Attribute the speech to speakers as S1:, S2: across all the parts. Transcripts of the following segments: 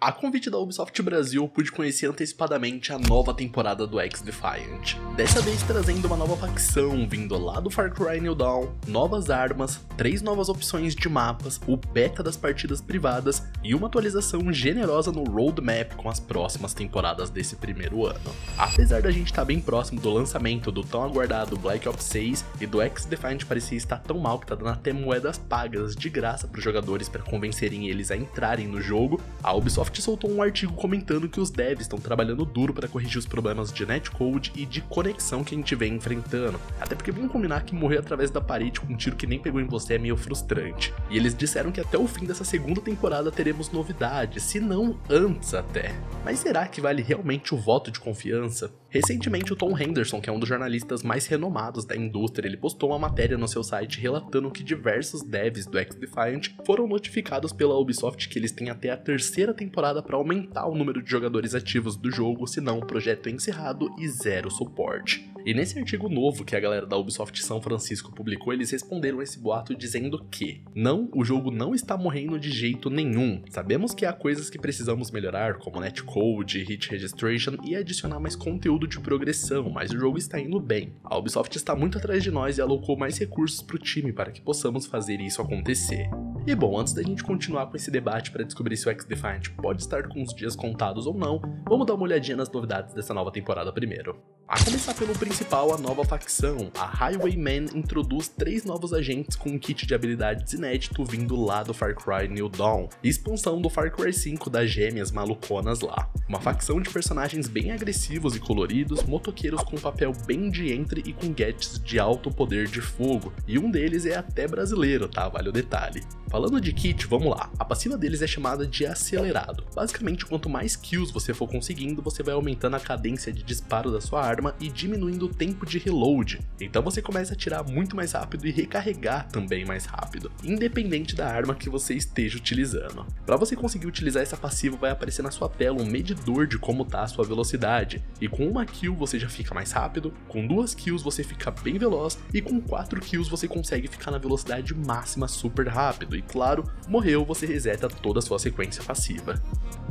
S1: A convite da Ubisoft Brasil, pude conhecer antecipadamente a nova temporada do X-Defiant. Dessa vez trazendo uma nova facção, vindo lá do Far Cry New Dawn, novas armas, três novas opções de mapas, o beta das partidas privadas e uma atualização generosa no roadmap com as próximas temporadas desse primeiro ano. Apesar da gente estar tá bem próximo do lançamento do tão aguardado Black Ops 6 e do X-Defiant parecer estar tão mal que tá dando até moedas pagas de graça para os jogadores para convencerem eles a entrarem no jogo, a Ubisoft Microsoft soltou um artigo comentando que os devs estão trabalhando duro para corrigir os problemas de netcode e de conexão que a gente vem enfrentando. Até porque vamos combinar que morrer através da parede com um tiro que nem pegou em você é meio frustrante. E eles disseram que até o fim dessa segunda temporada teremos novidades, se não antes até. Mas será que vale realmente o voto de confiança? Recentemente, o Tom Henderson, que é um dos jornalistas mais renomados da indústria, ele postou uma matéria no seu site relatando que diversos devs do X-Defiant foram notificados pela Ubisoft que eles têm até a terceira temporada para aumentar o número de jogadores ativos do jogo, senão o projeto é encerrado e zero suporte. E nesse artigo novo que a galera da Ubisoft São Francisco publicou, eles responderam esse boato dizendo que não, o jogo não está morrendo de jeito nenhum. Sabemos que há coisas que precisamos melhorar, como netcode, hit registration e adicionar mais conteúdo de progressão, mas o jogo está indo bem. A Ubisoft está muito atrás de nós e alocou mais recursos para o time para que possamos fazer isso acontecer. E bom, antes da gente continuar com esse debate para descobrir se o X-Defiant pode estar com os dias contados ou não, vamos dar uma olhadinha nas novidades dessa nova temporada primeiro. A começar pelo principal, a nova facção. A Highwayman introduz três novos agentes com um kit de habilidades inédito vindo lá do Far Cry New Dawn, expansão do Far Cry 5 das gêmeas maluconas lá. Uma facção de personagens bem agressivos e coloridos, motoqueiros com papel bem de entre e com gadgets de alto poder de fogo, e um deles é até brasileiro, tá? Vale o detalhe. Falando de kit, vamos lá. A passiva deles é chamada de acelerado. Basicamente, quanto mais kills você for conseguindo, você vai aumentando a cadência de disparo da sua arma e diminuindo o tempo de reload. Então você começa a atirar muito mais rápido e recarregar também mais rápido, independente da arma que você esteja utilizando. Para você conseguir utilizar essa passiva, vai aparecer na sua tela um medidor de como tá a sua velocidade. E com uma kill você já fica mais rápido, com duas kills você fica bem veloz e com quatro kills você consegue ficar na velocidade máxima super rápido e claro, morreu, você reseta toda a sua sequência passiva.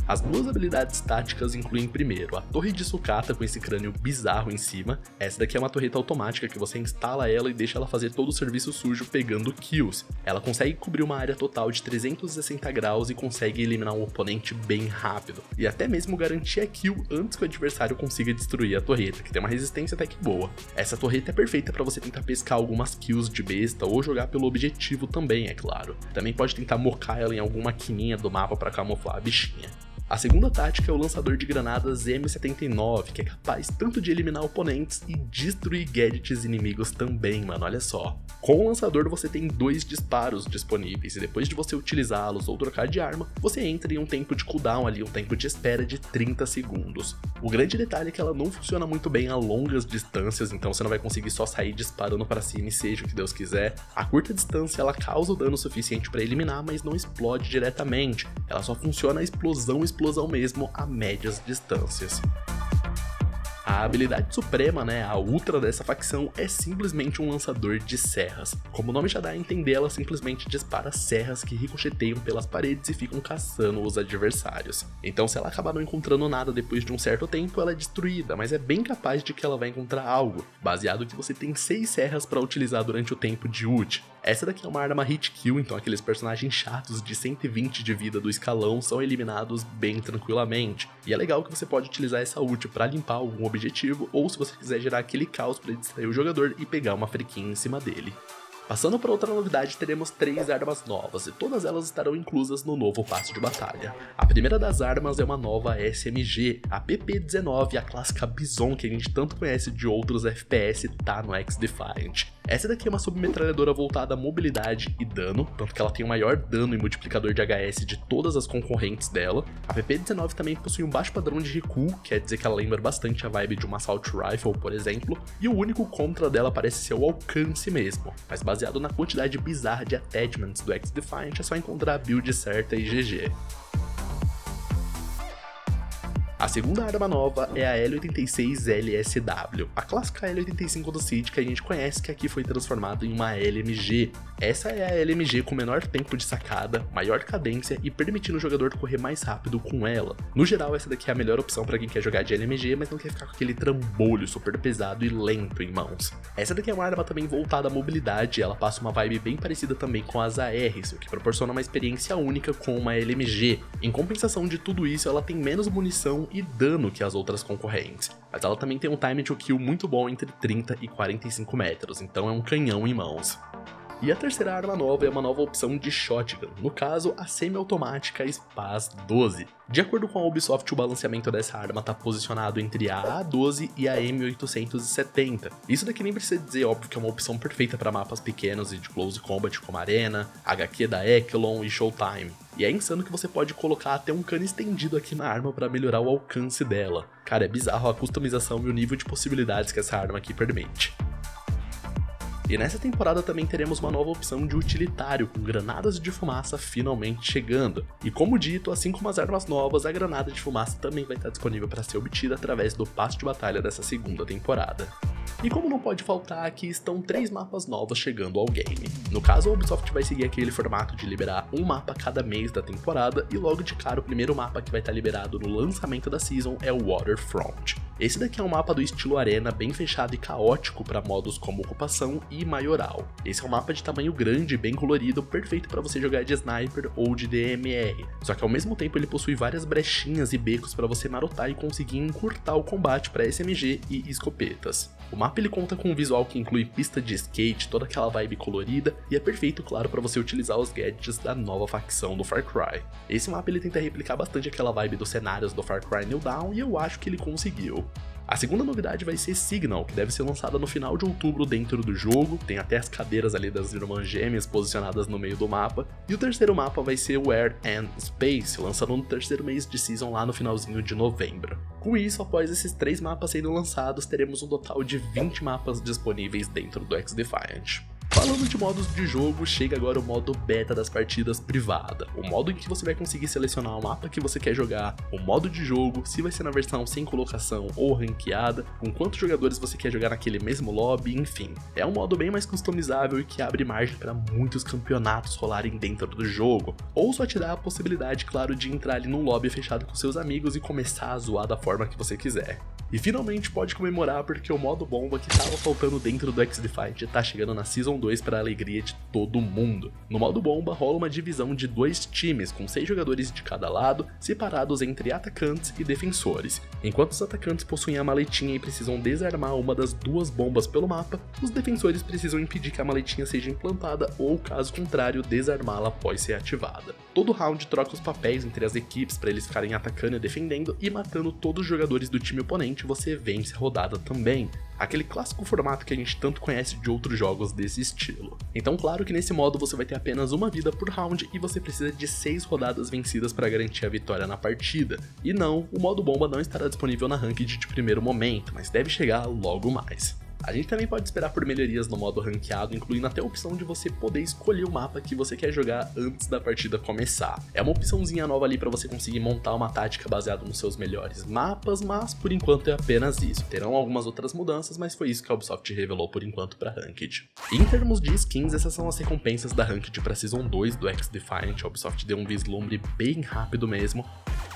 S1: As duas habilidades táticas incluem primeiro a torre de sucata com esse crânio bizarro em cima. Essa daqui é uma torreta automática que você instala ela e deixa ela fazer todo o serviço sujo pegando kills. Ela consegue cobrir uma área total de 360 graus e consegue eliminar um oponente bem rápido. E até mesmo garantir a kill antes que o adversário consiga destruir a torreta, que tem uma resistência até que boa. Essa torreta é perfeita para você tentar pescar algumas kills de besta ou jogar pelo objetivo também, é claro. Também pode tentar mocar ela em alguma quininha do mapa para camuflar a bichinha. A segunda tática é o lançador de granadas M79, que é capaz tanto de eliminar oponentes e destruir gadgets inimigos também, mano, olha só. Com o lançador você tem dois disparos disponíveis e depois de você utilizá-los ou trocar de arma, você entra em um tempo de cooldown ali, um tempo de espera de 30 segundos. O grande detalhe é que ela não funciona muito bem a longas distâncias, então você não vai conseguir só sair disparando para cima e seja o que Deus quiser. A curta distância ela causa o dano suficiente para eliminar, mas não explode diretamente. Ela só funciona a explosão explosão mesmo a médias distâncias. A habilidade suprema, né, a ultra dessa facção é simplesmente um lançador de serras. Como o nome já dá a entender, ela simplesmente dispara serras que ricocheteiam pelas paredes e ficam caçando os adversários. Então, se ela acabar não encontrando nada depois de um certo tempo, ela é destruída, mas é bem capaz de que ela vai encontrar algo, baseado que você tem 6 serras para utilizar durante o tempo de ult. Essa daqui é uma arma hit kill, então aqueles personagens chatos de 120 de vida do escalão são eliminados bem tranquilamente. E é legal que você pode utilizar essa ult para limpar algum objetivo ou se você quiser gerar aquele caos para distrair o jogador e pegar uma frequinha em cima dele. Passando para outra novidade, teremos três armas novas e todas elas estarão inclusas no novo passo de batalha. A primeira das armas é uma nova SMG, a PP-19, a clássica Bison que a gente tanto conhece de outros FPS, tá no X-Defiant. Essa daqui é uma submetralhadora voltada à mobilidade e dano, tanto que ela tem o maior dano e multiplicador de HS de todas as concorrentes dela. A PP-19 também possui um baixo padrão de recuo, quer dizer que ela lembra bastante a vibe de uma Assault Rifle, por exemplo, e o único contra dela parece ser o alcance mesmo, mas baseado na quantidade bizarra de attachments do X-Defiant é só encontrar a build certa e GG. A segunda arma nova é a L86 LSW, a clássica L85 do Cid que a gente conhece que aqui foi transformado em uma LMG. Essa é a LMG com menor tempo de sacada, maior cadência e permitindo o jogador correr mais rápido com ela. No geral, essa daqui é a melhor opção para quem quer jogar de LMG, mas não quer ficar com aquele trambolho super pesado e lento em mãos. Essa daqui é uma arma também voltada à mobilidade, ela passa uma vibe bem parecida também com as ARs, o que proporciona uma experiência única com uma LMG. Em compensação de tudo isso, ela tem menos munição e dano que as outras concorrentes, mas ela também tem um time to kill muito bom entre 30 e 45 metros, então é um canhão em mãos. E a terceira arma nova é uma nova opção de shotgun, no caso a semi-automática Spaz 12. De acordo com a Ubisoft, o balanceamento dessa arma está posicionado entre a A12 e a M870. Isso daqui nem precisa dizer, óbvio, que é uma opção perfeita para mapas pequenos e de close combat como Arena, HQ da Echelon e Showtime. E é insano que você pode colocar até um cano estendido aqui na arma para melhorar o alcance dela. Cara, é bizarro a customização e o nível de possibilidades que essa arma aqui permite. E nessa temporada também teremos uma nova opção de utilitário, com granadas de fumaça finalmente chegando. E como dito, assim como as armas novas, a granada de fumaça também vai estar disponível para ser obtida através do passo de batalha dessa segunda temporada. E como não pode faltar, aqui estão três mapas novos chegando ao game. No caso, a Ubisoft vai seguir aquele formato de liberar um mapa cada mês da temporada, e logo de cara o primeiro mapa que vai estar liberado no lançamento da season é o Waterfront. Esse daqui é um mapa do estilo arena bem fechado e caótico para modos como ocupação e maioral. Esse é um mapa de tamanho grande, bem colorido, perfeito para você jogar de sniper ou de DMR. Só que ao mesmo tempo ele possui várias brechinhas e becos para você marotar e conseguir encurtar o combate para SMG e escopetas. O mapa ele conta com um visual que inclui pista de skate, toda aquela vibe colorida, e é perfeito, claro, para você utilizar os gadgets da nova facção do Far Cry. Esse mapa ele tenta replicar bastante aquela vibe dos cenários do Far Cry New Dawn e eu acho que ele conseguiu. A segunda novidade vai ser Signal, que deve ser lançada no final de outubro dentro do jogo, tem até as cadeiras ali das irmãs gêmeas posicionadas no meio do mapa, e o terceiro mapa vai ser Where and Space, lançado no terceiro mês de season lá no finalzinho de novembro. Com isso, após esses três mapas sendo lançados, teremos um total de 20 mapas disponíveis dentro do X-Defiant. Falando de modos de jogo, chega agora o modo beta das partidas privada, o modo em que você vai conseguir selecionar o mapa que você quer jogar, o modo de jogo, se vai ser na versão sem colocação ou ranqueada, com quantos jogadores você quer jogar naquele mesmo lobby, enfim. É um modo bem mais customizável e que abre margem para muitos campeonatos rolarem dentro do jogo, ou só te dá a possibilidade, claro, de entrar ali num lobby fechado com seus amigos e começar a zoar da forma que você quiser. E finalmente pode comemorar porque o modo bomba que tava faltando dentro do X-Defiant tá chegando na Season 2 para alegria de todo mundo. No modo bomba rola uma divisão de dois times com seis jogadores de cada lado, separados entre atacantes e defensores. Enquanto os atacantes possuem a maletinha e precisam desarmar uma das duas bombas pelo mapa, os defensores precisam impedir que a maletinha seja implantada ou, caso contrário, desarmá-la após ser ativada. Todo round troca os papéis entre as equipes para eles ficarem atacando e defendendo e matando todos os jogadores do time oponente você vence a rodada também. Aquele clássico formato que a gente tanto conhece de outros jogos desse estilo. Então, claro que nesse modo você vai ter apenas uma vida por round e você precisa de 6 rodadas vencidas para garantir a vitória na partida. E não, o modo bomba não estará disponível na ranked de primeiro momento, mas deve chegar logo mais. A gente também pode esperar por melhorias no modo ranqueado, incluindo até a opção de você poder escolher o mapa que você quer jogar antes da partida começar. É uma opçãozinha nova ali para você conseguir montar uma tática baseada nos seus melhores mapas, mas por enquanto é apenas isso. Terão algumas outras mudanças, mas foi isso que a Ubisoft revelou por enquanto para Ranked. Em termos de skins, essas são as recompensas da Ranked para Season 2 do X-Defiant. A Ubisoft deu um vislumbre bem rápido mesmo,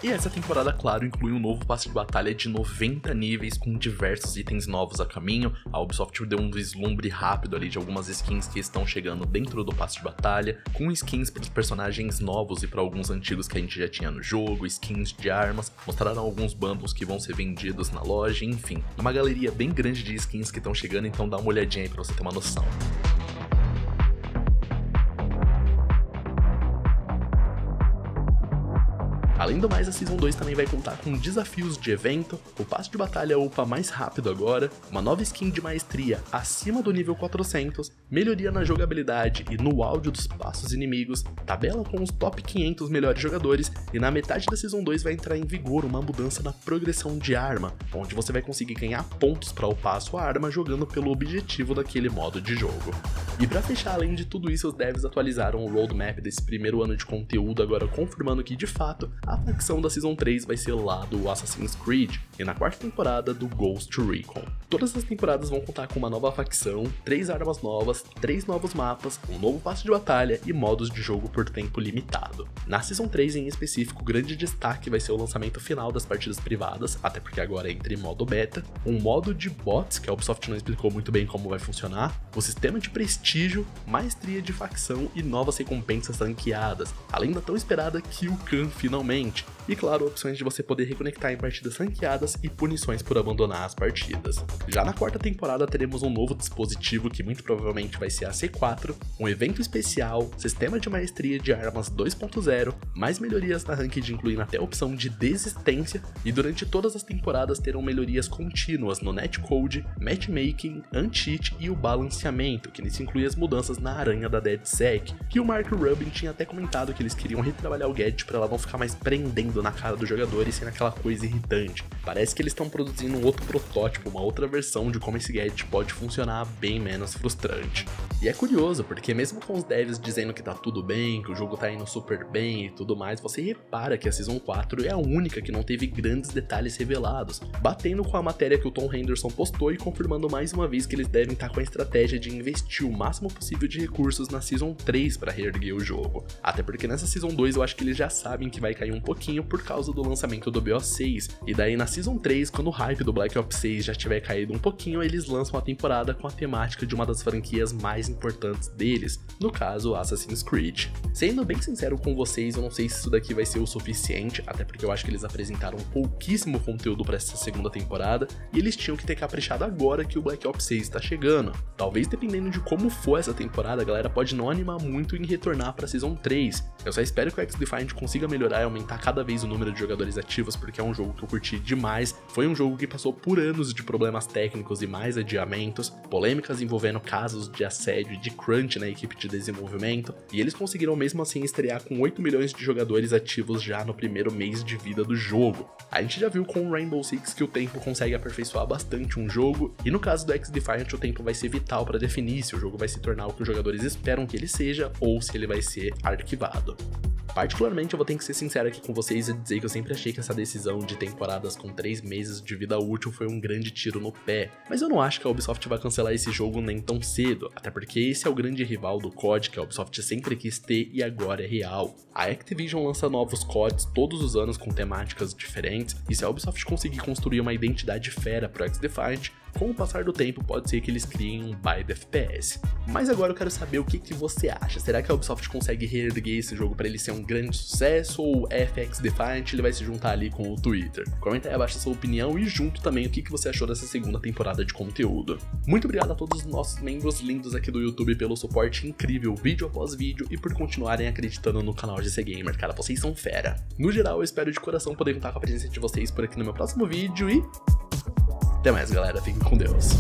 S1: e essa temporada, claro, inclui um novo passe de batalha de 90 níveis com diversos itens novos a caminho. A Ubisoft deu um vislumbre rápido ali de algumas skins que estão chegando dentro do passe de batalha, com skins para os personagens novos e para alguns antigos que a gente já tinha no jogo, skins de armas, mostraram alguns bundles que vão ser vendidos na loja, enfim, uma galeria bem grande de skins que estão chegando, então dá uma olhadinha aí para você ter uma noção. Além do mais, a Season 2 também vai contar com desafios de evento, o passo de batalha upa mais rápido agora, uma nova skin de maestria acima do nível 400 melhoria na jogabilidade e no áudio dos passos inimigos, tabela com os top 500 melhores jogadores e na metade da Season 2 vai entrar em vigor uma mudança na progressão de arma, onde você vai conseguir ganhar pontos para upar a sua arma jogando pelo objetivo daquele modo de jogo. E para fechar, além de tudo isso, os devs atualizaram o roadmap desse primeiro ano de conteúdo, agora confirmando que de fato a facção da Season 3 vai ser lá do Assassin's Creed e na quarta temporada do Ghost Recon. Todas as temporadas vão contar com uma nova facção, três armas novas, três novos mapas, um novo passe de batalha e modos de jogo por tempo limitado. Na Season 3 em específico, grande destaque vai ser o lançamento final das partidas privadas, até porque agora é entre modo beta, um modo de bots, que a Ubisoft não explicou muito bem como vai funcionar, o sistema de prestígio, maestria de facção e novas recompensas ranqueadas, além da tão esperada Kill Cam finalmente, e claro, opções de você poder reconectar em partidas ranqueadas e punições por abandonar as partidas. Já na quarta temporada teremos um novo dispositivo que muito provavelmente vai ser a C4, um evento especial, sistema de maestria de armas 2.0, mais melhorias na ranked incluindo até a opção de desistência, e durante todas as temporadas terão melhorias contínuas no netcode, matchmaking, anti-cheat e o balanceamento, que nisso inclui as mudanças na aranha da DeadSec, que o Mark Rubin tinha até comentado que eles queriam retrabalhar o gadget para ela não ficar mais prendendo na cara do jogador e sendo aquela coisa irritante. Parece que eles estão produzindo um outro protótipo, uma outra versão de como esse gadget pode funcionar bem menos frustrante. E é curioso, porque mesmo com os devs dizendo que tá tudo bem, que o jogo tá indo super bem e tudo mais, você repara que a Season 4 é a única que não teve grandes detalhes revelados, batendo com a matéria que o Tom Henderson postou e confirmando mais uma vez que eles devem estar tá com a estratégia de investir o máximo possível de recursos na Season 3 para reerguer o jogo. Até porque nessa Season 2 eu acho que eles já sabem que vai cair um pouquinho por causa do lançamento do BO6, e daí na Season 3, quando o hype do Black Ops 6 já tiver caído um pouquinho, eles lançam a temporada com a temática de uma das franquias mais importantes deles, no caso Assassin's Creed. Sendo bem sincero com vocês, eu não sei se isso daqui vai ser o suficiente, até porque eu acho que eles apresentaram pouquíssimo conteúdo para essa segunda temporada, e eles tinham que ter caprichado agora que o Black Ops 6 está chegando. Talvez dependendo de como for essa temporada, a galera pode não animar muito em retornar para Season 3. Eu só espero que o X-Defiant consiga melhorar e aumentar cada vez o número de jogadores ativos, porque é um jogo que eu curti demais. Foi um jogo que passou por anos de problemas técnicos e mais adiamentos, polêmicas envolvendo casos de assédio de crunch na equipe de desenvolvimento, e eles conseguiram mesmo assim estrear com 8 milhões de jogadores ativos já no primeiro mês de vida do jogo. A gente já viu com o Rainbow Six que o tempo consegue aperfeiçoar bastante um jogo, e no caso do X-Defiant o tempo vai ser vital para definir se o jogo vai se tornar o que os jogadores esperam que ele seja ou se ele vai ser arquivado. Particularmente, eu vou ter que ser sincero aqui com vocês e dizer que eu sempre achei que essa decisão de temporadas com 3 meses de vida útil foi um grande tiro no pé. Mas eu não acho que a Ubisoft vai cancelar esse jogo nem tão cedo, até porque esse é o grande rival do COD que a Ubisoft sempre quis ter e agora é real. A Activision lança novos CODs todos os anos com temáticas diferentes, e se a Ubisoft conseguir construir uma identidade fera pro X-Defiant, com o passar do tempo pode ser que eles criem um buy de FPS. Mas agora eu quero saber o que, que você acha. Será que a Ubisoft consegue reerguer esse jogo para ele ser um grande sucesso ou FX Defiant ele vai se juntar ali com o Twitter? Comenta aí abaixo a sua opinião e junto também o que, que você achou dessa segunda temporada de conteúdo. Muito obrigado a todos os nossos membros lindos aqui do YouTube pelo suporte incrível vídeo após vídeo e por continuarem acreditando no canal GC Gamer, cara, vocês são fera. No geral, eu espero de coração poder contar com a presença de vocês por aqui no meu próximo vídeo e até mais, galera. Fiquem com Deus.